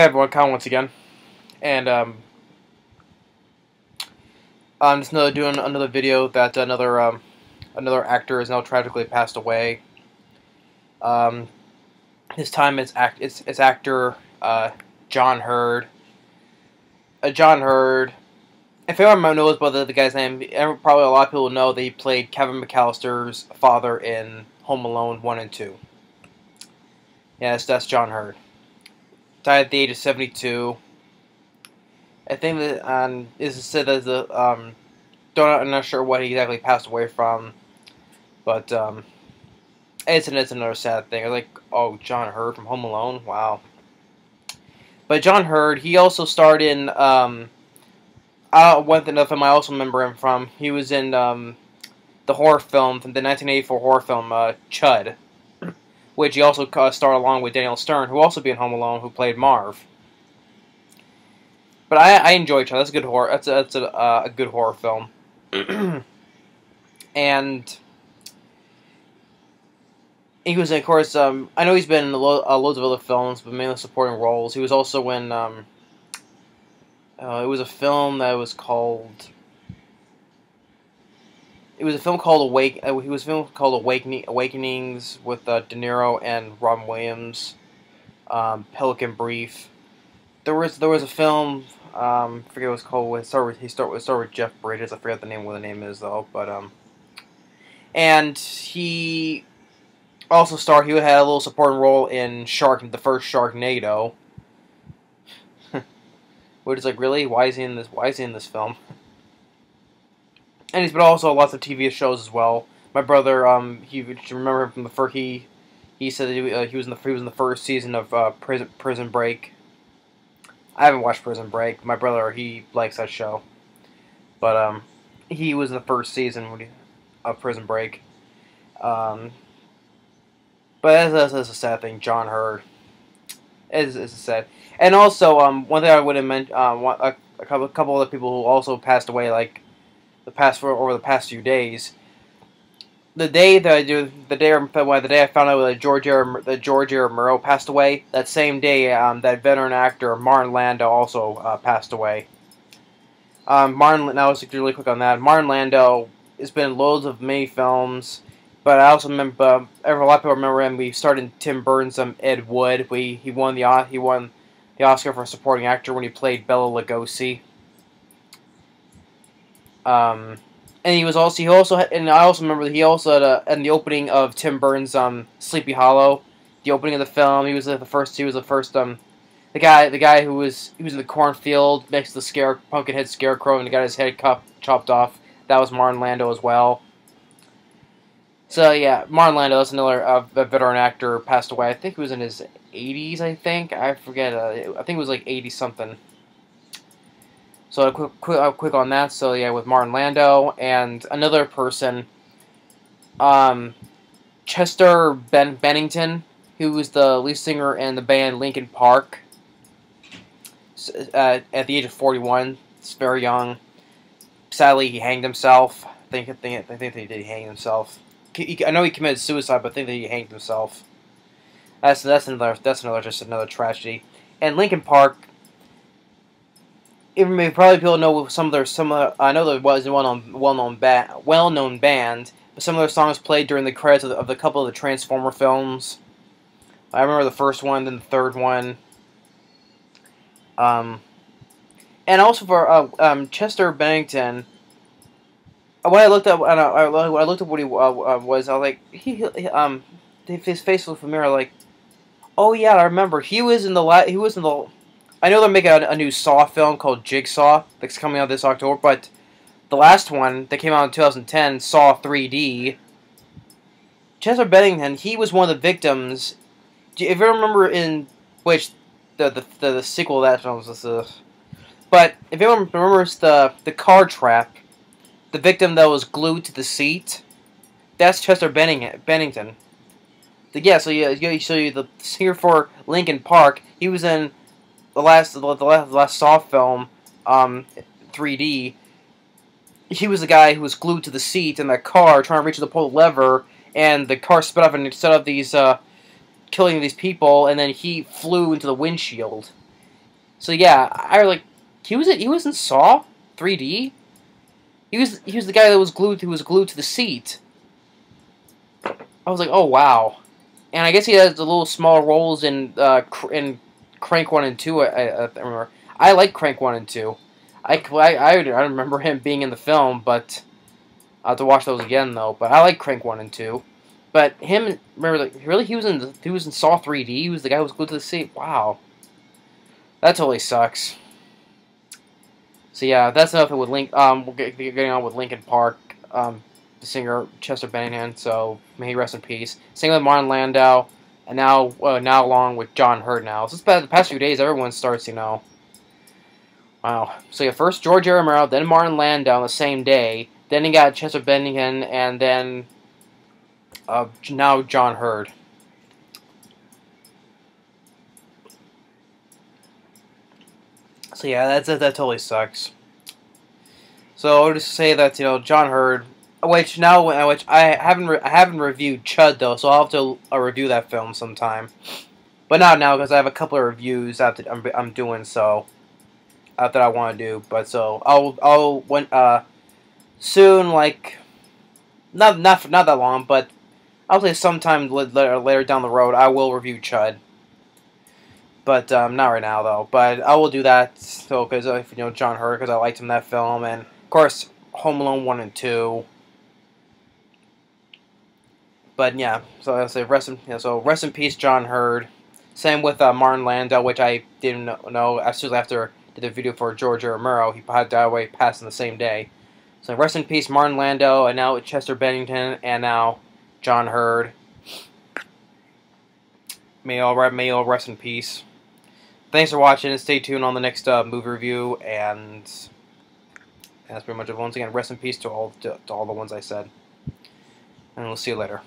Hey everyone, Colin once again, and um, I'm just another, doing another video that another um, another actor has now tragically passed away. Um, this time it's act it's, it's actor uh, John Heard. Uh, John Heard. If anyone knows about the, the guy's name, probably a lot of people know that he played Kevin McAllister's father in Home Alone one and two. Yes, that's John Heard died at the age of 72. I think that um, is said as a um, don't I'm not sure what he exactly passed away from, but um, it's it's another sad thing. I was like, oh, John Heard from Home Alone, wow. But John Heard, he also starred in um, uh, one thing film I also remember him from. He was in um, the horror film, from the 1984 horror film uh, Chud which he also starred along with Daniel Stern, who also be in Home Alone, who played Marv. But I, I enjoy Chud. That's a good horror. That's a, that's a, uh, a good horror film. and he was, of course, um, I know he's been in lo uh, loads of other films, but mainly supporting roles. He was also in, um, uh, it was a film that was called it was a film called Awake. Uh, he was a film called Awakening, Awakenings with uh, De Niro and Robin Williams. Um, Pelican Brief. There was there was a film. Um, I forget what it's called. It started with, he start with started with Jeff Bridges. I forget the name what the name is though. But um, and he also starred. He had a little supporting role in Shark, the first Sharknado. Which is like really why is he in this? Why is he in this film? and he's been also lots of TV shows as well. My brother, um, he remember him from the first. He he said he, uh, he was in the he was in the first season of uh, Prison Prison Break. I haven't watched Prison Break. My brother, he likes that show, but um, he was in the first season of Prison Break. Um, but that's, that's a sad thing. John Heard is is sad, and also um, one thing I would have mentioned, uh, a, a couple a couple other people who also passed away, like the past for over the past few days. The day that I do, the day well, the day I found out that George that George Romero passed away, that same day, um, that veteran actor Martin Landau also uh, passed away. Um, Martin, now let's really quick on that. Martin Landau has been in loads of many films, but I also remember a lot of people remember him. We started Tim Burton's um, Ed Wood. We he won the he won the Oscar for supporting actor when he played Bela Lugosi. Um, and he was also he also had, and I also remember that he also had a, in the opening of Tim Burton's um Sleepy Hollow, the opening of the film. He was the first. He was the first um the guy the guy who was he was in the cornfield next to the scare pumpkinhead scarecrow and he got his head cup, chopped off. That was Martin Landau as well. So yeah, Martin Landau is another uh, veteran actor passed away. I think he was in his 80s. I think I forget. Uh, I think it was like 80 something. So a quick, quick, uh, quick on that. So yeah, with Martin Landau and another person, um, Chester ben Bennington, who was the lead singer in the band Linkin Park. Uh, at the age of 41, it's very young. Sadly, he hanged himself. I think I think I think he did hang himself. I know he committed suicide, but I think that he hanged himself. That's that's another that's another just another tragedy. And Linkin Park even probably people know some of their some of I know there was one on well known ba- well known band, but some of their songs played during the credits of, the, of the couple of the Transformer films. I remember the first one, then the third one. Um, and also for uh, um, Chester Bennington. When I looked up, I, I, I looked up what he uh, uh, was. I was like, he, he um, his face looked familiar. Like, oh yeah, I remember. He was in the la- He was in the I know they're making a, a, new Saw film called Jigsaw that's coming out this October, but the last one that came out in 2010, Saw 3D, Chester Bennington, he was one of the victims. If you remember in which the the, the, the sequel that film was this, uh, but if anyone remembers the the car trap, the victim that was glued to the seat, that's Chester Benning, Bennington. The, yeah, so yeah, so you, the singer for Linkin Park, he was in the last the last, the last Saw film, um, 3D, he was the guy who was glued to the seat in that car trying to reach the pull lever, and the car sped up and set up these uh, killing these people, and then he flew into the windshield. So yeah, I was like he was it he was in Saw 3D. He was he was the guy that was glued who was glued to the seat. I was like, oh wow, and I guess he has the little small roles in uh, in Crank one and two. I, I, remember. I like Crank one and two. I, I, I remember him being in the film, but I have to watch those again though. But I like Crank one and two. But him, remember, like, really, he was in the, he was in Saw 3D. He was the guy who was glued to the seat. Wow, that totally sucks. So yeah, that's enough with Link. Um, we're getting on with Linkin Park. Um, the singer Chester Bennington. So may he rest in peace. Same with Martin Landau, and now uh, now along with John Hurt. Now, so the past few days, everyone starts, you know. Wow. So yeah, first George. Romero, then Martin Landau on the same day. Then he got Chester Bennington, and then uh, now John Heard. So yeah, that's that, that totally sucks. So I'll just say that you know John Hurt, which now which I haven't I haven't reviewed Chud though, so I'll have to uh, review that film sometime. But not now because I have a couple of reviews that I'm I'm doing so uh, that I want to do. But so I'll I'll when uh soon like not not not that long, but I'll say sometime later later down the road I will review Chud. But um, not right now though. But I will do that so because uh, you know John Hurt because I liked him that film and of course Home Alone one and two. But yeah, so I say rest in so rest in peace John Heard. Same with uh, Martin Landau, which I didn't know as soon as after did a video for George Romero. He died away, passed on the same day. So rest in peace Martin Landau, and now Chester Bennington, and now John Heard. May all, may all rest in peace thanks for watching, and stay tuned on the next uh, movie review, and, and that's pretty much it. Once again, rest in peace to all, to, to all the ones I said, and we'll see you later.